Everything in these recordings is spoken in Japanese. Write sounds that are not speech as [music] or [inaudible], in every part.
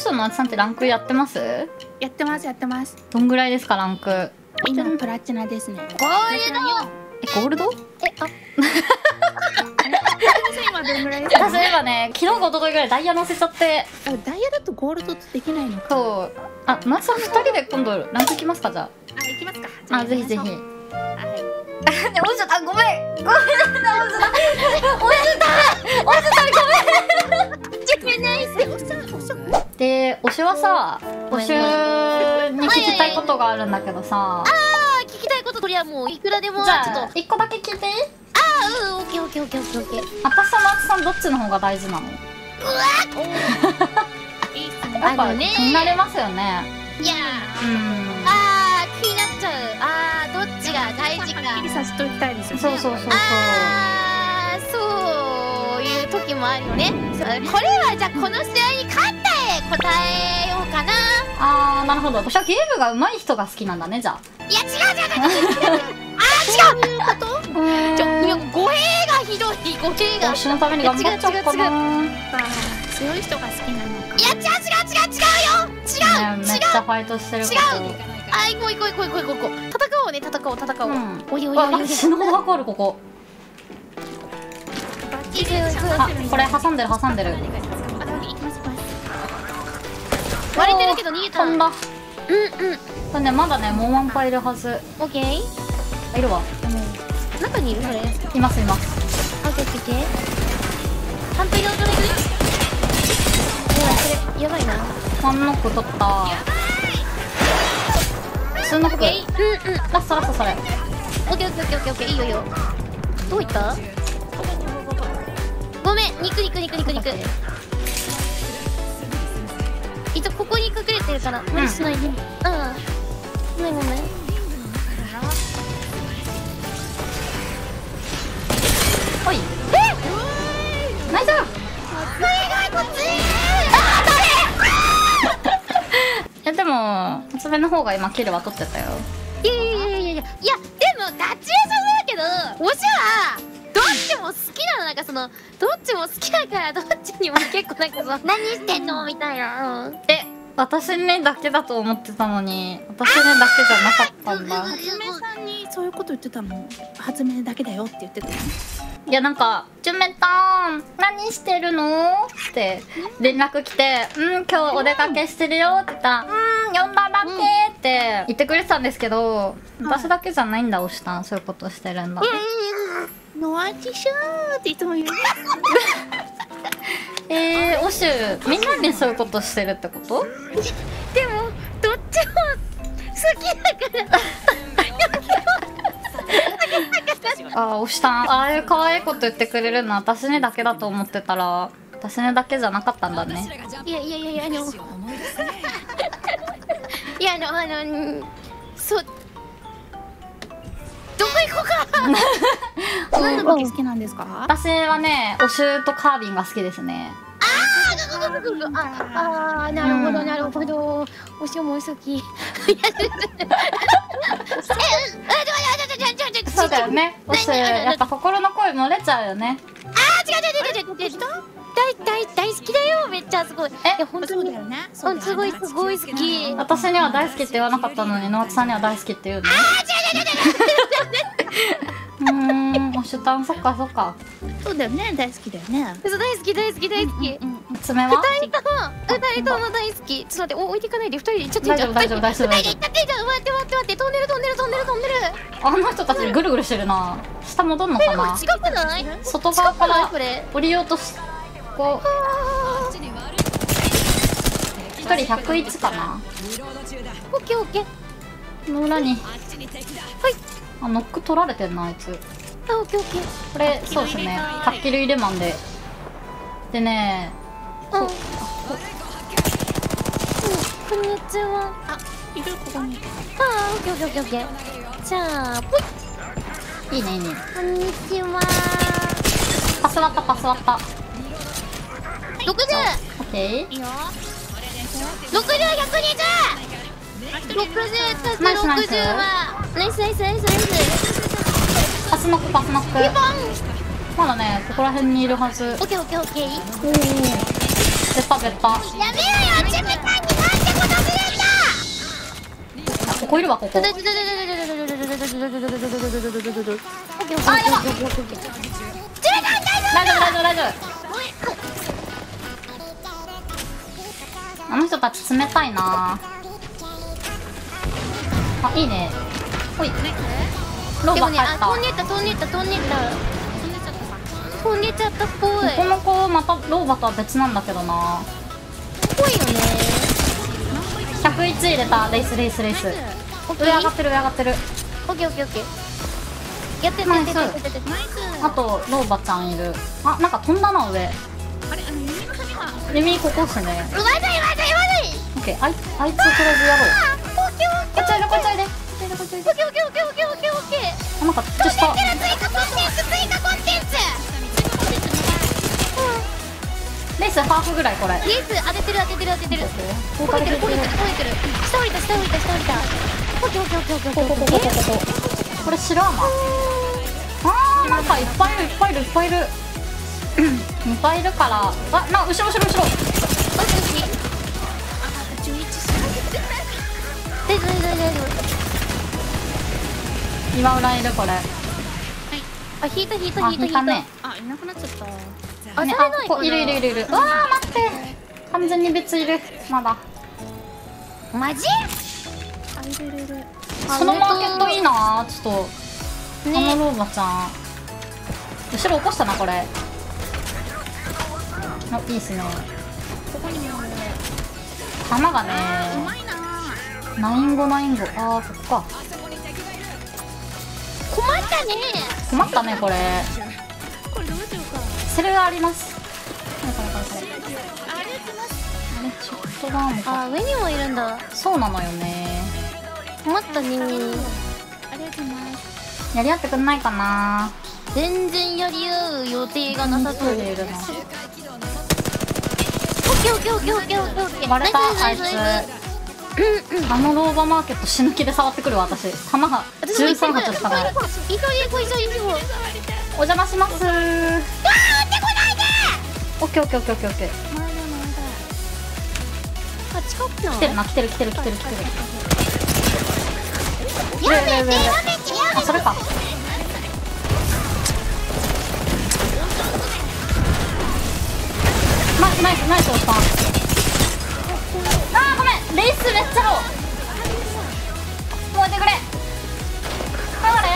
オシュオシュとのあつさんってランクやってます？やってますやってます。どんぐらいですかランク？今プラチナですね。ゴールド！えゴールド？えあ [laughs] 今どんぐらいですか？[laughs] 私今ね昨日か一昨日ぐらいダイヤ乗せちゃって。あダイヤだとゴールドできないのか。そう。あまあさん2人で今度ランクいきますかじゃあ。行きますか。ああぜひぜひ。はい。[laughs] ねおじゅたごめん。ごめんなおじゅたおじゅたおじゅたごめんで推しはさ推しに聞きたいことがあるんだけどさ。あ聞きたいことこれはもういくらでもじちょっと。ゃあ1個だけ聞いて。あうんオッケーオッケーオッケーオッケー。オッケー私とマツさんどっちの方が大事なの？いいっすねやっぱね。気になりますよね。いやうん。ーあー気になっちゃう。あーどっちが大事か。はっきりさせておきたいですよねそうそうそうそうもあるよね。これはじゃあこの試合に勝って答えようかな。あーなるほど。私はゲームが上手い人が好きなんだねじゃあ。いや違う違う違う。違うあー違う。[laughs] ことうん。ちょいや語弊がひどい。語弊が。推しのために頑張っちゃおうかなねあー強い人が好きなのか。いや違う違う違う。違うよ。違う。めっちゃファイトしてるけどあー行こう行こう行こう行こう行こう。戦おうね戦おう戦おう、うん。おいおいおいおいあ死ぬほど箱あるここあこれ挟んでる挟んでる。割れてるけど逃げた。飛んだ。うんうん。これねまだねもうワンパいるはず。オッケー。あいるわ。中にいる？それいますいます。オッケーオッケー反対側から行く？やばいそれやばいな。ワンノック取った。ツーノックうんうん。ラストラストそれ。オッケーオッケーオッケーオッケー。いいよいいよ。どういった？肉肉肉肉。肉一応ここに隠れてるから。無理しないで。うん、ごめんごめん。ほい。え？ナイスこっちえでも爪の方が今キルは取ってたよ。いやいやいやいやいや。いやでもガチレーションだけど推しはどっちも好きなの？なんかそのどっちも好きだからどっちにも結構なんかその何してんの？みたいな、うん、え私にだけだと思ってたのに私にだけじゃなかったんだ。はじめさんにそういうこと言ってたの？はじめだけだよって言ってたのいやなんか「ジュメタン何してるの?」って連絡来て「うん今日お出かけしてるよ」って言ったら「うん呼んだだけ」って言ってくれてたんですけど私だけじゃないんだ押したんそういうことしてるんだノアティシューっていつも言う。ね [laughs] えー、オシュみんなにそういうことしてるってこと？でもどっちも好きだから。[laughs] ああ押したんああいう可愛いこと言ってくれるの私にだけだと思ってたら私にだけじゃなかったんだね。いやいやいやいやあの。[laughs] いやあのあのうんそうどこ行こうか。[laughs] 何の時好きなんですか？私はねオシュとカービンが好きですね。ああーなるほどなるほどおしも好きそうだよねオシュやっぱ心の声漏れちゃうよねあ違う違う違う違う違う大大大好きだよめっちゃすごいえ本当にだよねすごいすごい好き私には大好きって言わなかったのに野津さんには大好きって言うのうーんオシュタンそっかそっか。そうだよね大好きだよね。嘘大好き大好き大好き。爪は二人とも二人とも大好き。ちょっと待ってお置いていかないで二人でちゃっていいじゃん大丈夫大丈夫大丈夫。二人で行っちゃっていいじゃん待って待って待って飛んでる飛んでる飛んでる飛んでるあの人たちぐるぐるしてるな。下戻んのかな？近くない？外側からこれ。降りようとしこう。一人101かな。オッケーオッケー。この裏に。はい。あノック取られてんなあいつ。あオッケーオッケー。これそうですね。タッキル入れマンで。でねうん。うんこんにちは。あいるここに。あーオッケーオッケーオッケーオッケー。じゃあぽい。いいねいいね。こんにちは。パス割ったパス割った六十。オッケー。いいよ。六十百二十六十足すナイスナイス六十はナイスナイスナイスナイスパスノックパスノックピンポンまだねここら辺にいるはずオッケーオッケーオッケー出たゲッタやめろよチュメタンになんでことするんだここいるわここあやばチュペタン大丈夫大丈夫大丈夫あの人たち冷たいな。あいいね。ほいロバ帰った。あ飛んでった飛んでった飛んでった。飛んでちゃったっぽい。この子またローバとは別なんだけどな。ぽいよね。101入れた。レースレースレース。上上がってる上上がってる。オッケーオッケーオッケー。やってナイス。あとローバちゃんいる。あなんか飛んだな上。あれ耳ここっすね。うまずいまずいまずい。オッケーあいあいつとりあえずやろうちいこちいで。っレースハーフぐらいこれ。イエス当ててる当ててる当ててる。げてるげてるげてる下降りた下降りた下降りたオッケーオッケーオッケーオッケーーーあーなんかいっぱいいるいっぱいいるいっぱいいる。[clears throat] いっぱいいるから。あな後ろ後ろ後ろ。今裏いるこれ。夫あ引いた引いたあ引いた引いた。引いたね。あいなくなっちゃった。ねあそれない？あここいる。いるいるいる。うわー待って。完全に別いる。まだ。マジ？あいるいる。いるそのマーケットいいな。ちょっとあのねローバちゃん。後ろ起こしたなこれ。あいいっすね。ここにも弾がね。うまいなナインゴナインゴ。あーそっか。困ったね。困ったねこれ。これどうしようかセルがあります。これこれこれこれあます。ョットガンあ上にもいるんだ。そうなのよね。困ったね。ありがとうございます。やり合ってくんないかな。全然やり合う予定がなさそう。でいるなオッケーオッケーオッケーオッケーオッケー。たあいつあのローバマーケット死ぬ気で触ってくるわ私。弾が私も行って13こい発しかない行こう行こう行こう行こうお邪魔しますあーってこないでオッケーオッケーオッケーオッケーオッケーあ近くない来てるな来てる来てる来てる来てるやめてやめてやあそれかナイスナイスナイスおっさんめんレースめっちゃロー燃えてくれ。頑張れ。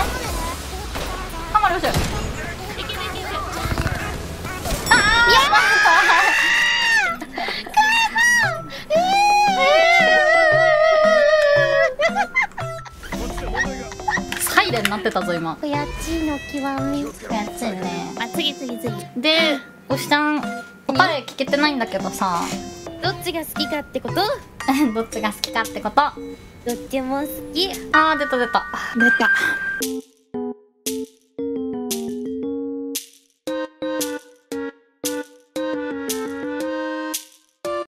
頑張れよしああサイレンなってたぞ。今やっちの極みやっちいねあ次次次。でおしちゃん。答え聞けてないんだけどさ。どっちが好きかってこと？[laughs] どっちが好きかってこと。あどっちも好き。ー出た出た。出た